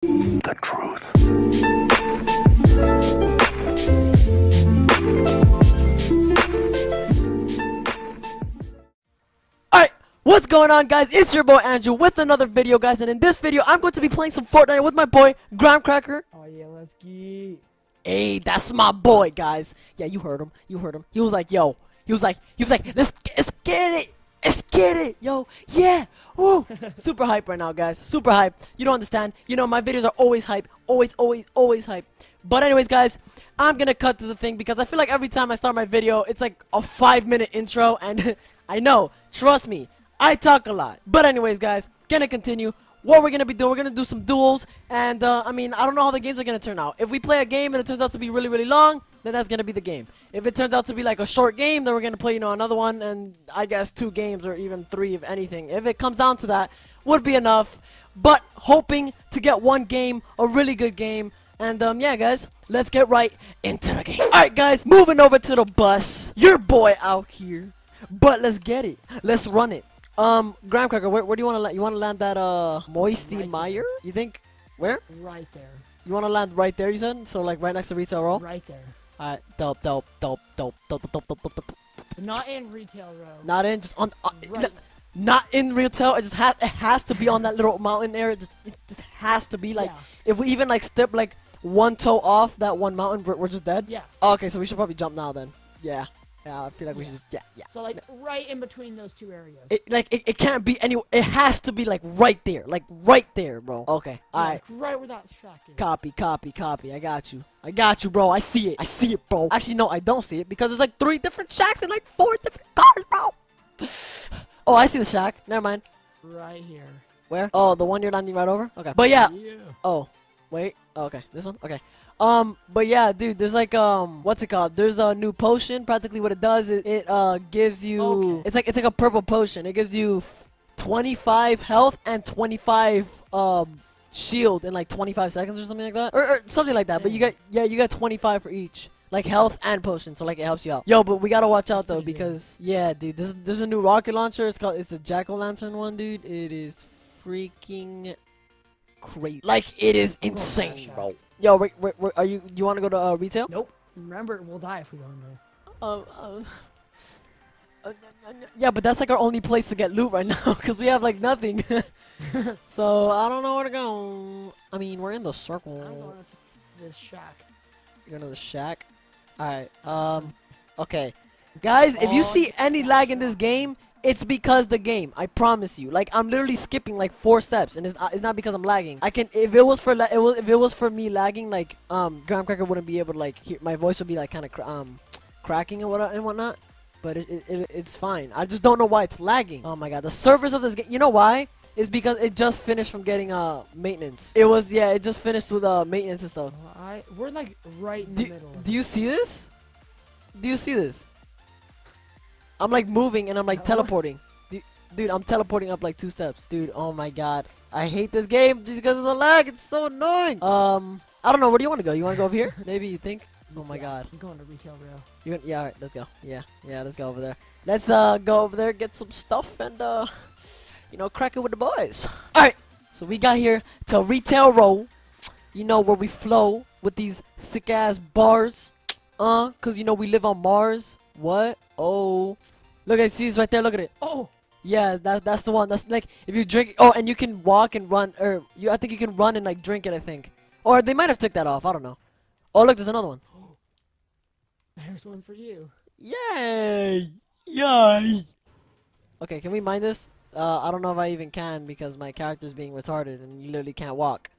The truth. Alright, what's going on guys? It's your boy Andrew with another video guys and in this video I'm going to be playing some Fortnite with my boy Graham Cracker. Oh yeah, let's get. Hey, that's my boy guys. Yeah, you heard him. You heard him. He was like, yo. He was like, he was like, let's, let's get it. Let's get it, yo. Yeah. Super hype right now, guys. Super hype. You don't understand. You know, my videos are always hype. Always, always, always hype. But anyways, guys, I'm gonna cut to the thing because I feel like every time I start my video, it's like a five minute intro and I know, trust me, I talk a lot. But anyways, guys, gonna continue. What we're gonna be doing, we're gonna do some duels, and uh, I mean, I don't know how the games are gonna turn out. If we play a game and it turns out to be really, really long, then that's gonna be the game. If it turns out to be like a short game, then we're gonna play, you know, another one, and I guess two games or even three, if anything. If it comes down to that, would be enough. But hoping to get one game, a really good game, and um, yeah, guys, let's get right into the game. All right, guys, moving over to the bus. Your boy out here, but let's get it. Let's run it. Um, Graham Cracker, where, where do you want to land? You want to land that uh Moisty Right Meyer? You think? Where? Right there. You want to land right there? You said so, like right next to retail row. Right there. Alright, dope, dope, dope, dope, dope, dope, dope, dope, dope. Not in retail row. Not in, just on. Uh, Right. not in retail. It just has. It has to be on that little mountain area. It just, it just has to be like. Yeah. If we even like step like one toe off that one mountain, we're, we're just dead. Yeah. okay, so we should probably jump now then. Yeah. Yeah, I feel like we Yeah. should just. Yeah, yeah. So like right in between those two areas. It, like it, it can't be any. It has to be like right there, like right there, bro. Okay, Yeah, all right. like, right where that shack is. Copy, copy, copy. I got you. I got you, bro. I see it. I see it, bro. Actually, no, I don't see it because there's like three different shacks and like four different cars, bro. oh, I see the shack. Never mind. Right here. Where? Oh, the one you're landing right over. Okay. But yeah. Yeah. Oh, wait. Oh, okay. This one. Okay. Um, but yeah, dude. There's like um, what's it called? There's a new potion. Practically, what it does is it uh gives you. Okay. It's like it's like a purple potion. It gives you f- 25 health and 25 um shield in like 25 seconds or something like that, or, or something like that. But you got yeah, you got 25 for each. Like health and potion, so like it helps you out. Yo, but we gotta watch out though because yeah, dude, there's there's a new rocket launcher. It's called it's a jack o' lantern one, dude. It is freaking crazy. Like it is I'm going to that insane, bro. Yo, wait, wait, wait, are you you want to go to uh, retail? Nope. Remember, we'll die if we go in there. Um, um, uh, yeah, but that's like our only place to get loot right now because we have like nothing. so I don't know where to go. I mean, we're in the circle. I'm circle. going to this shack. You're going to the shack. All right. Um. Okay, guys, if you Oh, see any lag in this game, it's because the game. I promise you. Like I'm literally skipping like four steps, and it's not, it's not because I'm lagging. I can if it was for la- it was if it was for me lagging, like um, Graham Cracker wouldn't be able to like hear my voice would be like kind of cr- um cracking and what and whatnot. But it, it, it it's fine. I just don't know why it's lagging. Oh my god, the servers of this game. You know why? It's because it just finished from getting uh maintenance. It was yeah, it just finished with uh maintenance and stuff. I we're like right in Do, the middle. do you see this? Do you see this? I'm like moving and I'm like teleporting. Du- Dude, I'm teleporting up like two steps. Dude, oh my god. I hate this game just because of the lag. It's so annoying. Um, I don't know. Where do you want to go? You want to go over here? Maybe you think? Oh my Yeah, god. I'm going to retail row. You yeah, alright, let's go. Yeah, yeah, let's go over there. Let's uh go over there, get some stuff, and uh, you know, crack it with the boys. Alright, so we got here to retail row. You know where we flow with these sick ass bars. Uh, cause you know we live on Mars. What? Oh, look at see this right there. Look at it. Oh, Yeah, that's that's the one. That's like if you drink. Oh, and you can walk and run, or you. I think you can run and like drink it. I think, or they might have took that off. I don't know. Oh, look, there's another one. there's one for you. Yay! Yay! Okay, can we mine this? Uh, I don't know if I even can because my character's being retarded and you literally can't walk.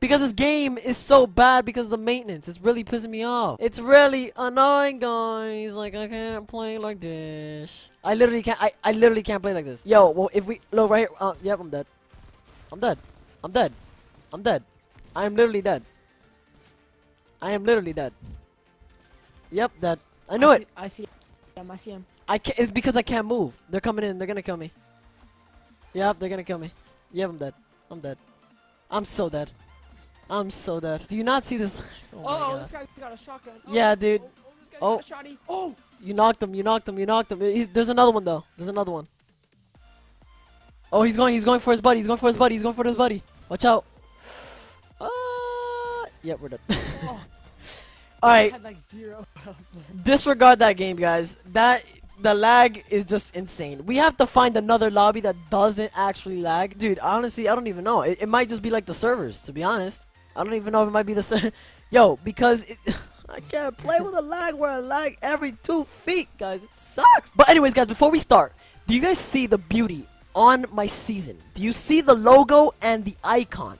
Because this game is so bad because of the maintenance. It's really pissing me off. It's really annoying, guys. Like, I can't play like this. I literally can't. I, I literally can't play like this. Yo, well, if we look right here. Uh, yep, I'm dead. I'm dead. I'm dead. I'm dead. I am literally dead. I am literally dead. Yep, dead. I knew it. See, I see him. I see him. I can't, it's because I can't move. They're coming in. They're gonna kill me. Yep, they're gonna kill me. Yep, I'm dead. I'm dead. I'm so dead. I'm so dead. Do you not see this? oh my Oh, God. this guy got a shotgun. Oh, Yeah, dude. Oh, oh, this guy Oh. got a. Oh, You knocked him. You knocked him. You knocked him. He's, there's another one though. There's another one. Oh, he's going. He's going for his buddy. He's going for his buddy. He's going for his buddy. Watch out. Ah. Yep, we're done. Oh, All I had like zero health. disregard that game, guys. That the lag is just insane. We have to find another lobby that doesn't actually lag, dude. Honestly, I don't even know. It, it might just be like the servers, to be honest. I don't even know if it might be the same. Yo, because it, I can't play with a lag where I lag every two feet, guys. It sucks. But anyways, guys, before we start, do you guys see the beauty on my season? Do you see the logo and the icon?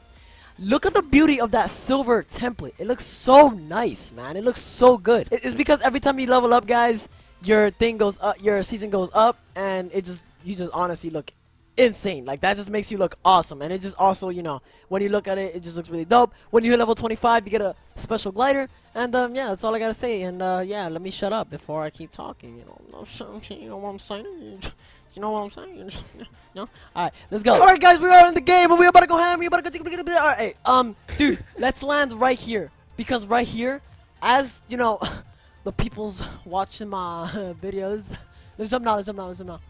Look at the beauty of that silver template. It looks so nice, man. It looks so good. It's because every time you level up, guys, your thing goes up, your season goes up, and it just you just honestly look insane. Like that just makes you look awesome, and it just also you know when you look at it, it just looks really dope. When you hit level 25, you get a special glider, and um yeah, that's all I gotta say. And uh yeah, let me shut up before I keep talking. You know, you know what I'm saying? You know what I'm saying? No? Alright, let's go. Alright guys, we are in the game and we're about to go ham, we're about to go Alright, um, dude, let's land right here. Because right here, as, you know, the people's watching my videos. Let's jump now, let's jump now, let's jump now.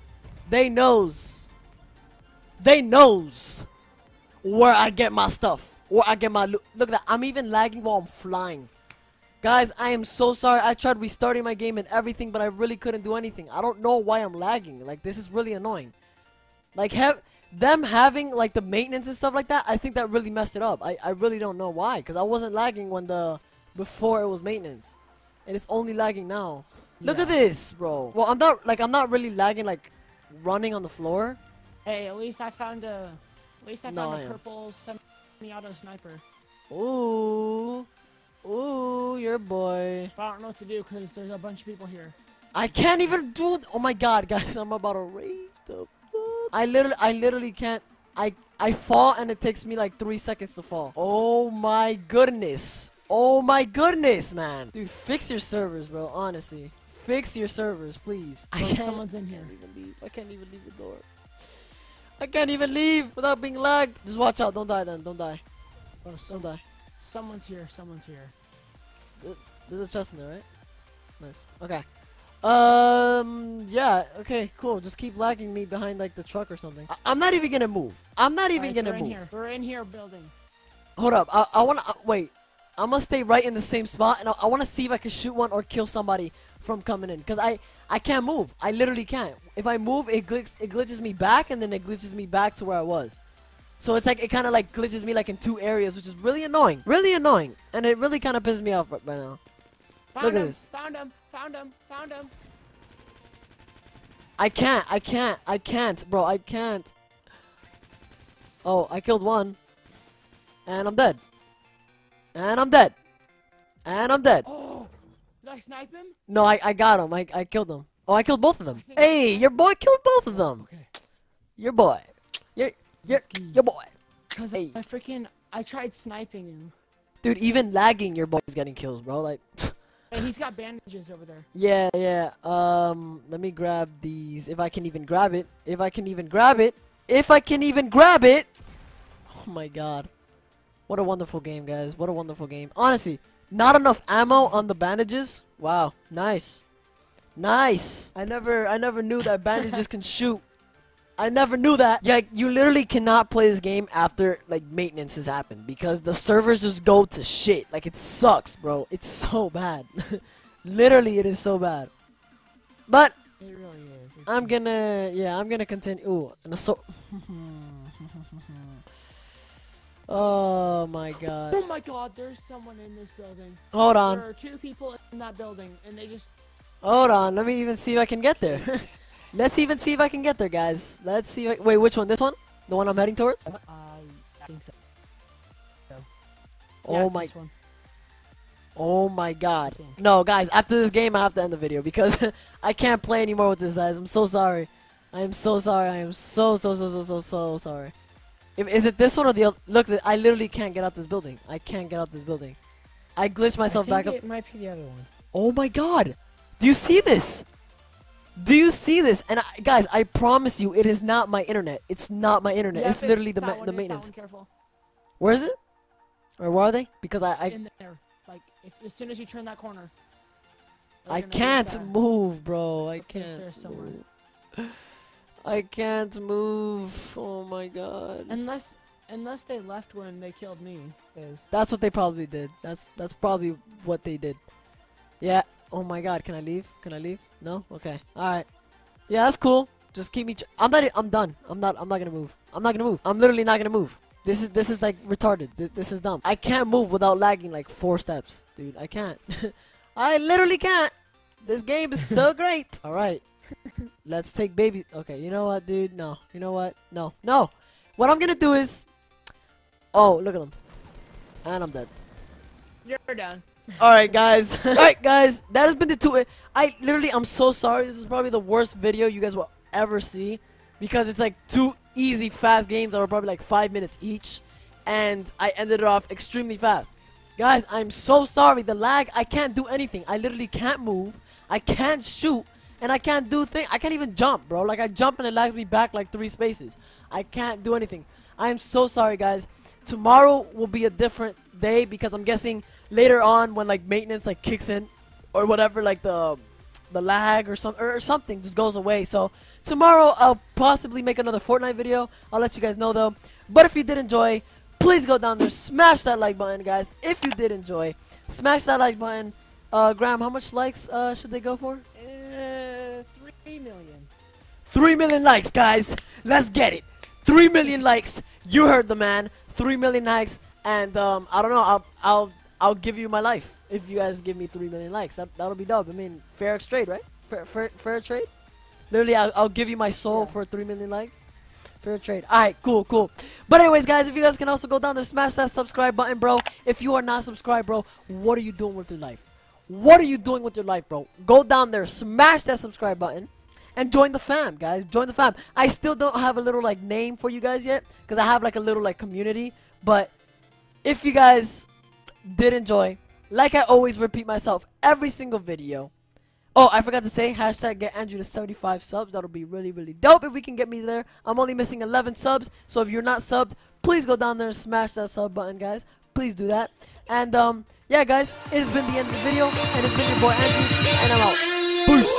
They knows. They knows where I get my stuff. Where I get my loot. Look at that, I'm even lagging while I'm flying. Guys, I am so sorry. I tried restarting my game and everything, but I really couldn't do anything. I don't know why I'm lagging. Like, this is really annoying. Like, have them having, like, the maintenance and stuff like that, I think that really messed it up. I, I really don't know why, because I wasn't lagging when the, before it was maintenance. And it's only lagging now. Look at this, bro. Well, I'm not, like, I'm not really lagging, like, running on the floor. Hey, at least I found a. At least I No, found I a am. purple semi-auto sniper. Ooh. Ooh, your boy. But I don't know what to do because there's a bunch of people here. I can't even do it. Oh my god, guys, I'm about to rage the fuck. I literally, I literally can't. I, I fall and it takes me like three seconds to fall. Oh my goodness. Oh my goodness, man. Dude, fix your servers, bro. Honestly, fix your servers, please. I can't. someone's in here. I can't even leave. I can't even leave the door. I can't even leave without being lagged. Just watch out. Don't die then. Don't die. Bro, Don't die. someone's here. Someone's here. There's a chest in there, right? Nice. Okay. Um. Yeah. Okay. Cool. Just keep lagging me behind like the truck or something. I- I'm not even gonna move. I'm not even Alright, gonna we're in move. here. We're in here building. Hold up. I, I wanna uh, wait. I'm gonna stay right in the same spot, and I, I wanna see if I can shoot one or kill somebody from coming in. Cause I I can't move. I literally can't. If I move, it glitch it glitches me back, and then it glitches me back to where I was. So it's like it kind of like glitches me like in two areas, which is really annoying. Really annoying, and it really kind of pisses me off right right now. Found Look at him. this. Found him. Found him. Found him. I can't. I can't. I can't, bro. I can't. Oh, I killed one. And I'm dead. And I'm dead. And I'm dead. Oh, did I snipe him? No, I, I got him. I, I killed him. Oh, I killed both of them. Hey, your boy killed both of them. Okay. Your boy. Your, your, your boy. Cause Hey. I freaking I tried sniping him, Dude, even lagging, your boy is getting kills, bro. Like, and he's got bandages over there. yeah, yeah. Um, let me grab these. If I can even grab it. If I can even grab it. If I can even grab it. Oh my god. What a wonderful game, guys. What a wonderful game. Honestly, not enough ammo on the bandages. Wow, nice. Nice. I never I never knew that bandages can shoot. I never knew that. Yeah, you literally cannot play this game after like maintenance has happened because the servers just go to shit. Like it sucks, bro. It's so bad. literally it is so bad. But It really is. It's I'm gonna, yeah, I'm gonna continue. Ooh, an assault. Hmm. Oh my god. Oh my god, there's someone in this building. Hold on, There are two people in that building, and they just. hold on. Let me even see if I can get there. Let's even see if I can get there, guys. Let's see. If I, wait, which one? This one? The one I'm heading towards? Uh, I think so. Yeah, oh my, this one. oh my god. No, guys. After this game, I have to end the video because I can't play anymore with this, guys. I'm so sorry. I am so sorry. I am so so so so so so sorry. Is it this one or the other? Look, I literally can't get out this building. I can't get out this building. I glitched myself I back up. It might be the other one. Oh my god! Do you see this? Do you see this? And I, guys, I promise you, it is not my internet. It's not my internet. Yeah, it's it- literally the ma- one, the it's maintenance. one. Where is it? Or where are they? Because I I, in there, like if as soon as you turn that corner. I can't move, bro. I can't. move. I can't move. Oh my god. Unless, Unless they left when they killed me. 'cause- That's what they probably did. That's that's probably what they did. Yeah. Oh my God. Can I leave? Can I leave? No. Okay. All right. Yeah, that's cool. Just keep me. Ch- I'm not. I'm done. I'm not. I'm not gonna move. I'm not gonna move. I'm literally not gonna move. This is this is like retarded. This, this is dumb. I can't move without lagging like four steps, dude. I can't. I literally can't. This game is so great. All right. Let's take baby. Okay. You know what, dude? No. You know what? No. No. What I'm gonna do is. Oh, look at him. And I'm dead. You're done. All right, guys. All right, guys. That has been the two. I literally, I'm so sorry. This is probably the worst video you guys will ever see because it's like two easy, fast games that were probably like five minutes each, and I ended it off extremely fast. Guys, I'm so sorry. The lag, I can't do anything. I literally can't move. I can't shoot. And I can't do thing. I can't even jump, bro. Like I jump and it lags me back like three spaces. I can't do anything. I am so sorry, guys. Tomorrow will be a different day because I'm guessing later on when like maintenance like kicks in or whatever, like the the lag or some or something just goes away. So tomorrow I'll possibly make another Fortnite video. I'll let you guys know though. But if you did enjoy, please go down there, smash that like button, guys. If you did enjoy, smash that like button. Uh, Graham, how much likes uh, should they go for? Uh, three million. 3 million likes, guys. Let's get it. 3 million likes. You heard the man. 3 million likes. And um, I don't know. I'll I'll I'll give you my life if you guys give me 3 million likes. That that'll be dope. I mean, fair trade, right? Fair fair, fair trade. Literally, I'll, I'll give you my soul Yeah. for 3 million likes. Fair trade. Alright, cool, cool. But anyways, guys, if you guys can also go down there, smash that subscribe button, bro. If you are not subscribed, bro, what are you doing with your life? What are you doing with your life, bro? Go down there, smash that subscribe button, and join the fam, guys. Join the fam. I still don't have a little like name for you guys yet, because I have like a little like community. But if you guys did enjoy, like I always repeat myself every single video. Oh, I forgot to say, hashtag get Andrew to 75 subs. That'll be really, really dope if we can get me there. I'm only missing 11 subs, so if you're not subbed, please go down there and smash that sub button, guys. Please do that. And, um, yeah, guys, it has been the end of the video, and it's been your boy Andrew, and I'm out.